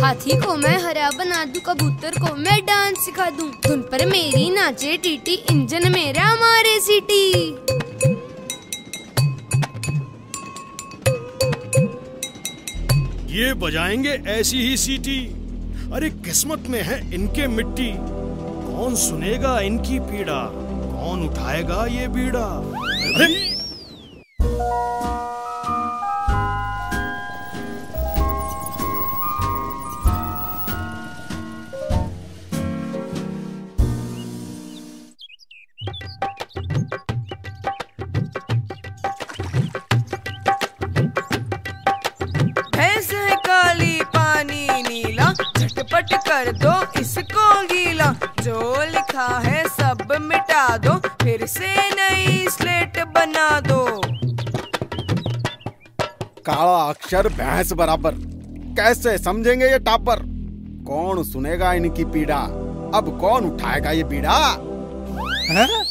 हाथी को मैं हरा बना दूँ, कबूतर को मैं डांस सिखा दूँ। धुन पर मेरी नाचे टीटी, इंजन मेरा मारे सीटी। ये बजाएँगे ऐसी ही सीटी। अरे किस्मत में है इनके मिट्टी। कौन सुनेगा इनकी पीड़ा? कौन उठाएगा ये बीड़ा? अरे कर दो इसको गीला। जो लिखा है सब मिटा दो फिर से नई स्लेट बना दो। काला अक्षर भैंस बराबर। कैसे समझेंगे ये टापर? कौन सुनेगा इनकी पीड़ा? अब कौन उठाएगा ये पीड़ा? हैं?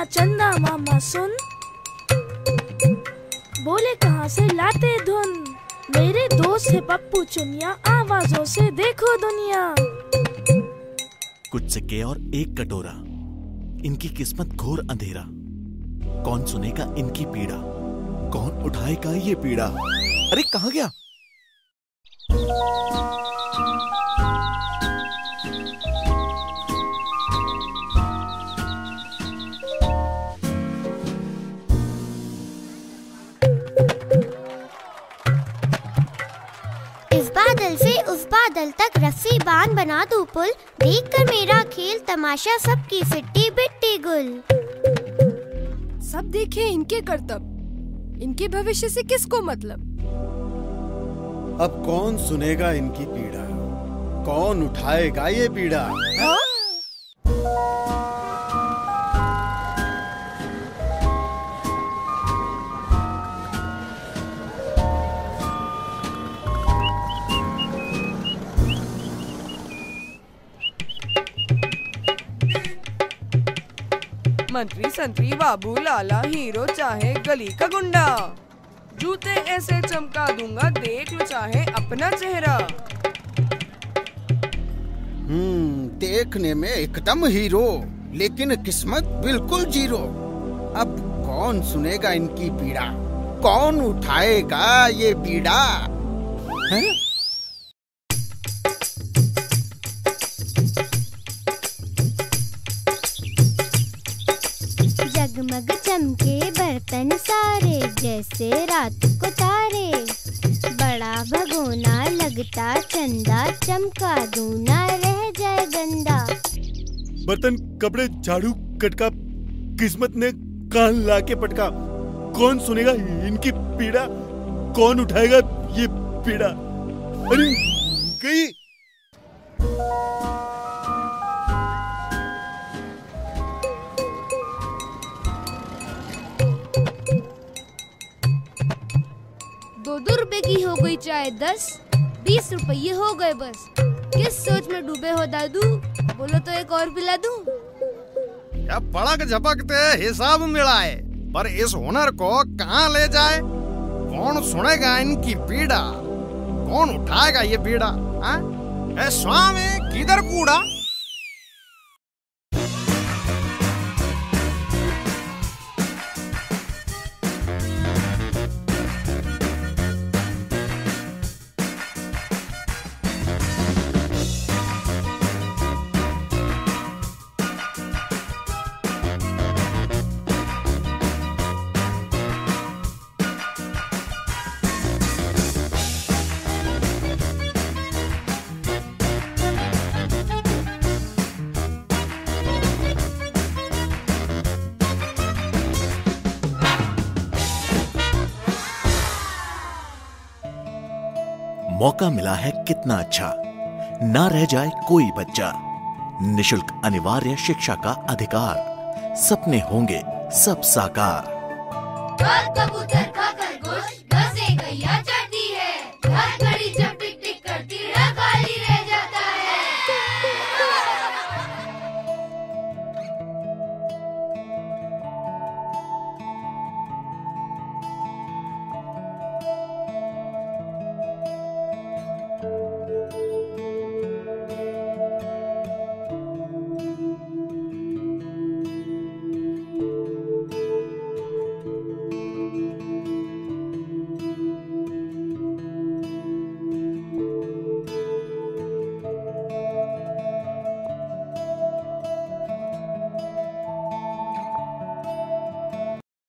मेरा चंदा मामा सुन। बोले कहाँ से लाते धुन? मेरे दोस्त है पप्पू चुनिया, आवाजों से देखो दुनिया। कुछ सिक्के और एक कटोरा। इनकी किस्मत घोर अंधेरा। कौन सुनेगा इनकी पीड़ा? कौन उठाएगा ये पीड़ा? अरे कहाँ गया? बादल तक रस्सी बाँध बना दू पुल। देख कर मेरा खेल तमाशा सबकी सिट्टी बिट्टी गुल। सब देखे इनके करतब इनके भविष्य से किसको मतलब? अब कौन सुनेगा इनकी पीड़ा? कौन उठाएगा ये पीड़ा? मंत्री संतरी बाबू लाला हीरो चाहे गली का गुंडा। जूते ऐसे चमका दूँगा देख लो चाहे अपना चेहरा। हम्म देखने में एकदम हीरो लेकिन किस्मत बिल्कुल ज़ीरो। अब कौन सुनेगा इनकी पीड़ा? कौन उठाएगा ये पीड़ा? हैं? चमके बर्तन सारे, जैसे रात को तारे। बड़ा भगोना लगता, चंदा चमका दूना, रह जाए गंदा। बर्तन, कपड़े, झाड़ू, कटका, किस्मत ने कान ला के पटका। कौन सुनेगा इनकी पीड़ा? कौन उठाएगा ये पीड़ा? अरे गई दो दो रुपए की हो गई चाय दस, बीस रुपये हो गए बस। किस सोच में डूबे हो दादू? बोलो तो एक और पिला दूँ। क्या पड़क झपकते हिसाब मिलाए? पर इस हुनर को कहाँ ले जाए? कौन सुनेगा इनकी पीड़ा? कौन उठाएगा ये पीड़ा? हाँ? स्वामी, किधर कूड़ा? मौका मिला है कितना अच्छा। ना रह जाए कोई बच्चा। निशुल्क अनिवार्य शिक्षा का अधिकार। सपने होंगे सब साकार। कबूतर चढ़ती है।